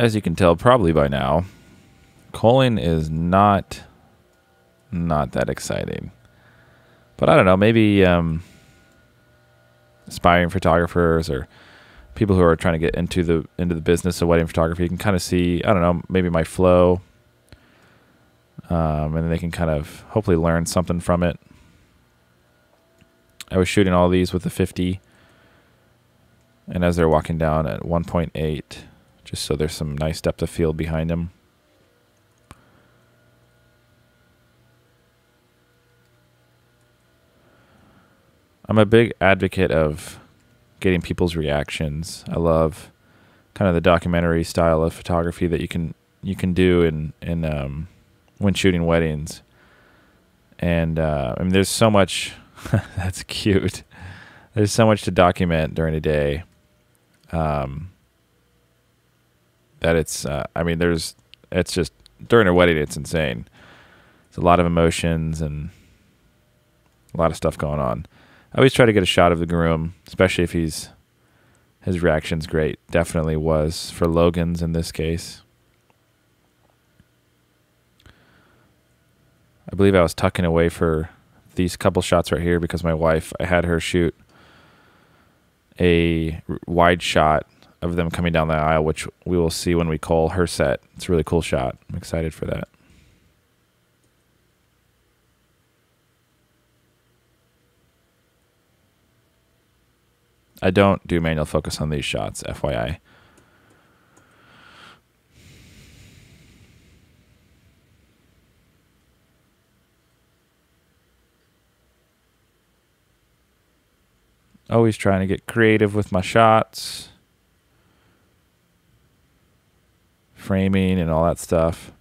as you can tell probably by now, culling is not not that exciting. But I don't know, maybe um, aspiring photographers or people who are trying to get into the into the business of wedding photography can kind of see, I don't know, maybe my flow. Um, and they can kind of hopefully learn something from it. I was shooting all these with the 50 and as they're walking down at 1.8 just so there's some nice depth of field behind them. I'm a big advocate of getting people's reactions. I love kind of the documentary style of photography that you can you can do in in um, when shooting weddings. And uh, I mean, there's so much. that's cute. There's so much to document during a day. Um, that it's uh, I mean there's it's just during a wedding it's insane. It's a lot of emotions and a lot of stuff going on. I always try to get a shot of the groom, especially if he's his reaction's great. Definitely was for Logan's in this case. I believe I was tucking away for these couple shots right here because my wife I had her shoot a wide shot of them coming down the aisle, which we will see when we cull her set. It's a really cool shot. I'm excited for that. I don't do manual focus on these shots, FYI. Always trying to get creative with my shots. Framing and all that stuff.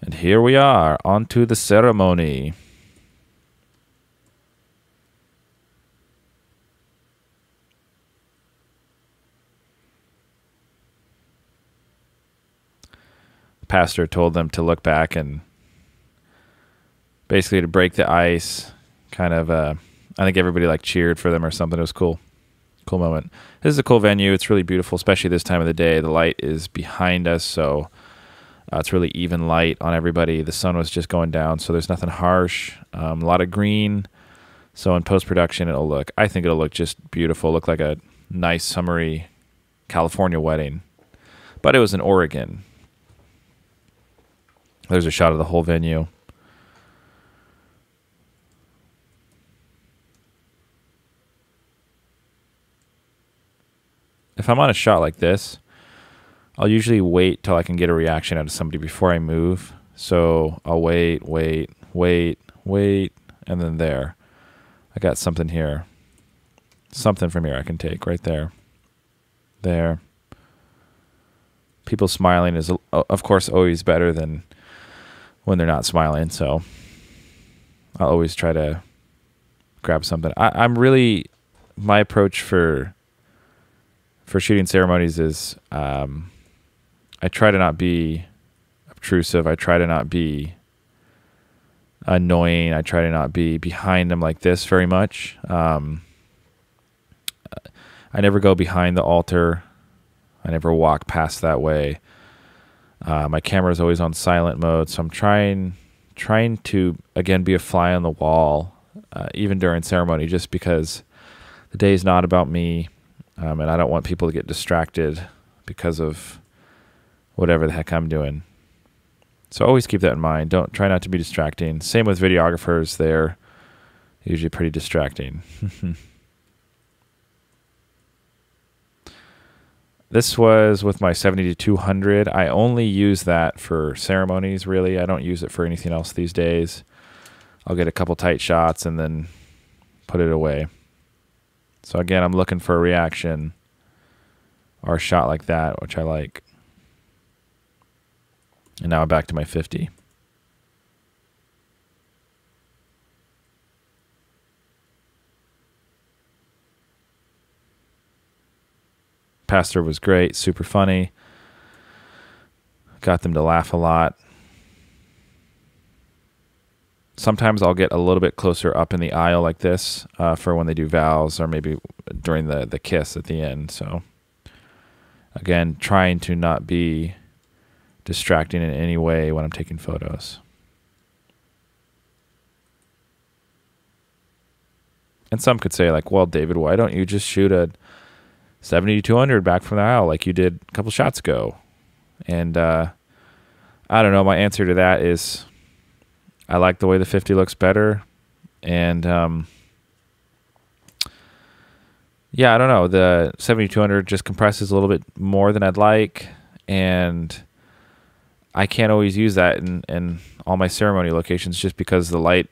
And here we are, on to the ceremony. Pastor told them to look back and basically to break the ice. Kind of, uh, I think everybody like cheered for them or something. It was cool, cool moment. This is a cool venue. It's really beautiful, especially this time of the day. The light is behind us, so uh, it's really even light on everybody. The sun was just going down, so there's nothing harsh. Um, a lot of green. So in post production, it'll look. I think it'll look just beautiful. Look like a nice summery California wedding, but it was in Oregon, there's a shot of the whole venue. If I'm on a shot like this, I'll usually wait till I can get a reaction out of somebody before I move. So I'll wait, wait, wait, wait, and then there. I got something here. Something from here I can take right there. There. People smiling is, of course, always better than when they're not smiling. So I'll always try to grab something. I, am really my approach for for shooting ceremonies is um, I try to not be obtrusive. I try to not be annoying. I try to not be behind them like this very much. Um, I never go behind the altar. I never walk past that way. Uh, my camera is always on silent mode, so I'm trying trying to again be a fly on the wall, uh, even during ceremony, just because the day is not about me, um, and I don't want people to get distracted because of whatever the heck I'm doing. So always keep that in mind. Don't try not to be distracting. Same with videographers; they're usually pretty distracting. This was with my 70 to 200. I only use that for ceremonies, really. I don't use it for anything else these days. I'll get a couple tight shots and then put it away. So again, I'm looking for a reaction or a shot like that, which I like. And now I'm back to my 50. Pastor was great, super funny. Got them to laugh a lot. sometimes I'll get a little bit closer up in the aisle like this uh, for when they do vows or maybe during the, the kiss at the end. So, again, trying to not be distracting in any way when I'm taking photos. And some could say, like, well, David, why don't you just shoot a 7200 back from the aisle like you did a couple shots ago? And uh, I don't know. My answer to that is I like the way the 50 looks better. And um, yeah, I don't know. The 7200 just compresses a little bit more than I'd like. And I can't always use that in, in all my ceremony locations just because the light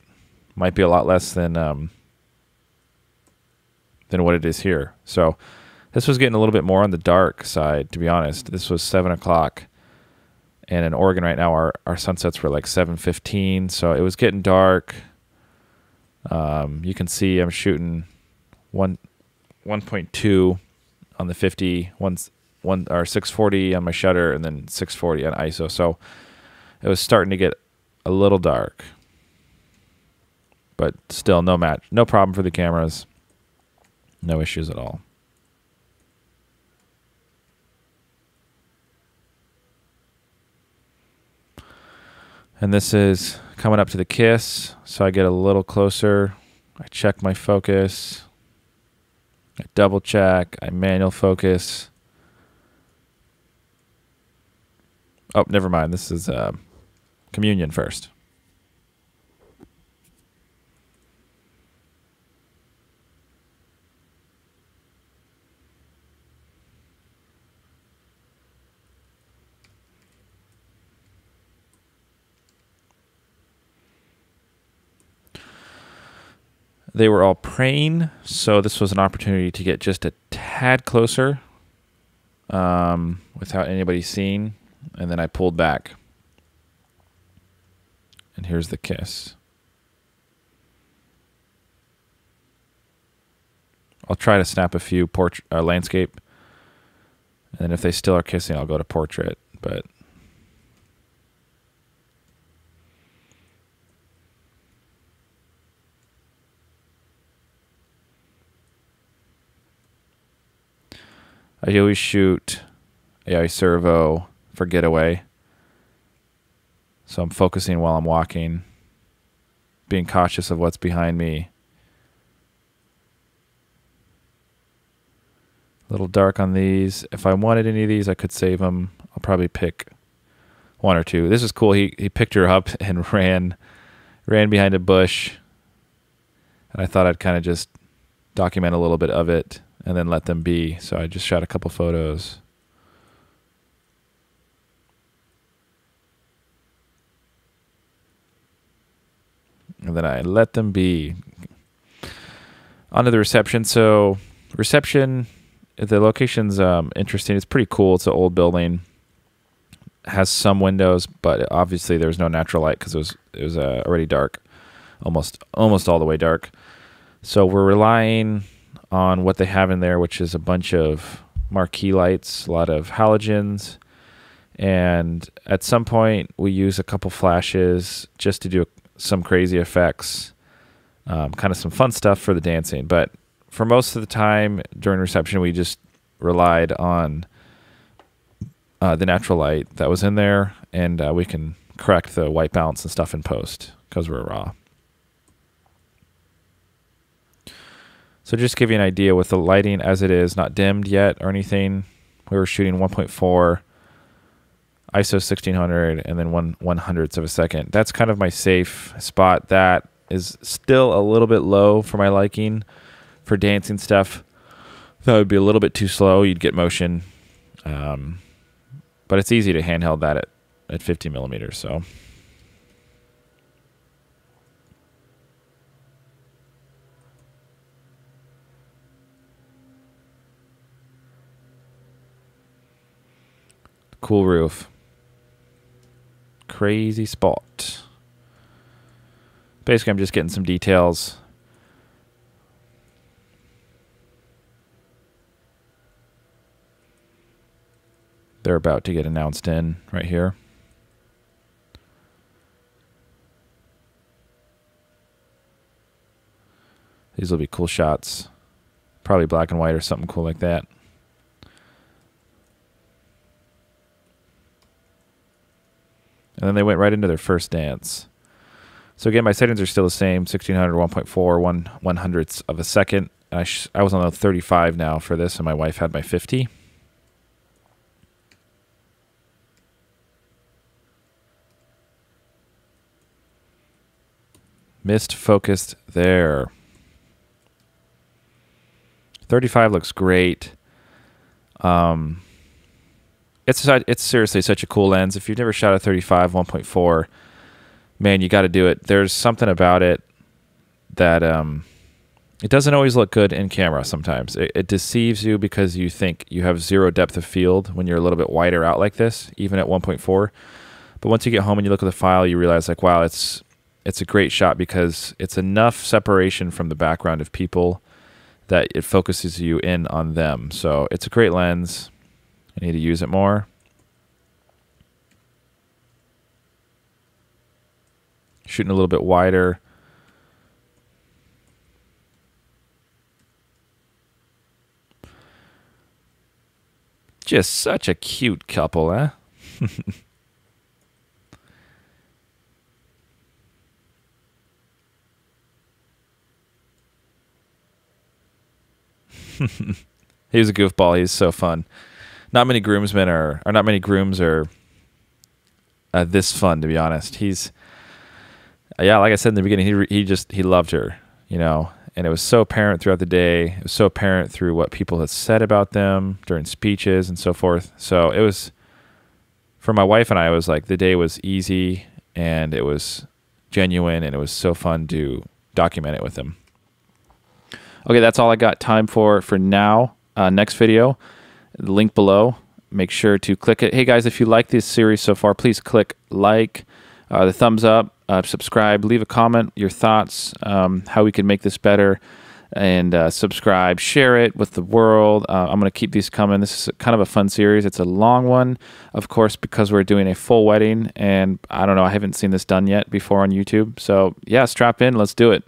might be a lot less than um, than what it is here. So this was getting a little bit more on the dark side, to be honest. This was seven o'clock, and in Oregon right now, our our sunsets were like seven fifteen, so it was getting dark. Um, you can see I'm shooting one one point two on the fifty, one one or six forty on my shutter, and then six forty on ISO. So it was starting to get a little dark, but still no match, no problem for the cameras. No issues at all. And this is coming up to the kiss, so I get a little closer. I check my focus. I double check. I manual focus. Oh, never mind. This is uh, communion first. They were all praying, so this was an opportunity to get just a tad closer um, without anybody seeing. And then I pulled back. And here's the kiss. I'll try to snap a few portrait uh, landscape. And if they still are kissing, I'll go to portrait. But I always shoot AI servo for getaway. So I'm focusing while I'm walking, being cautious of what's behind me. A little dark on these. If I wanted any of these, I could save them. I'll probably pick one or two. This is cool. He he picked her up and ran ran behind a bush. And I thought I'd kind of just document a little bit of it and then let them be. So I just shot a couple photos. And then I let them be. Onto the reception. So, reception, the location's um, interesting. It's pretty cool. It's an old building. Has some windows, but obviously there's no natural light because it was it was uh, already dark, almost almost all the way dark. So we're relying on what they have in there, which is a bunch of marquee lights, a lot of halogens, and at some point we use a couple flashes just to do some crazy effects, um, kind of some fun stuff for the dancing. But for most of the time during reception, we just relied on uh, the natural light that was in there, and uh, we can correct the white balance and stuff in post because we're raw. So just give you an idea with the lighting as it is, not dimmed yet or anything. We were shooting 1.4 ISO 1600 and then one one hundredths of a second. That's kind of my safe spot. That is still a little bit low for my liking for dancing stuff. That would be a little bit too slow. You'd get motion, um, but it's easy to handheld that at at 50 millimeters. So. Cool roof. Crazy spot. Basically, I'm just getting some details. They're about to get announced in right here. These will be cool shots. Probably black and white or something cool like that. And then they went right into their first dance. So again, my settings are still the same, 1600, 1.4, 1 one hundredths of a second. I, I was on the 35 now for this, and my wife had my 50. Missed focused there. 35 looks great. Um, it's it's seriously such a cool lens. If you've never shot a 35 1.4, man, you got to do it. There's something about it that um, it doesn't always look good in camera. Sometimes it, it deceives you because you think you have zero depth of field when you're a little bit wider out like this, even at 1.4. But once you get home and you look at the file, you realize like, wow, it's it's a great shot because it's enough separation from the background of people that it focuses you in on them. So it's a great lens. I need to use it more. Shooting a little bit wider. Just such a cute couple, eh? he was a goofball. He's so fun. Not many groomsmen are, or not many grooms are uh, this fun. To be honest, he's yeah. Like I said in the beginning, he he just he loved her, you know, and it was so apparent throughout the day. It was so apparent through what people had said about them during speeches and so forth. So it was for my wife and I. It was like the day was easy and it was genuine, and it was so fun to document it with him. Okay, that's all I got time for for now. Uh, next video, the link below. Make sure to click it. Hey guys, if you like this series so far, please click like, uh, the thumbs up, uh, subscribe, leave a comment, your thoughts, um, how we can make this better, and uh, subscribe, share it with the world. Uh, I'm going to keep these coming. This is kind of a fun series. It's a long one, of course, because we're doing a full wedding, and I don't know, I haven't seen this done yet before on YouTube. So yeah, strap in. Let's do it.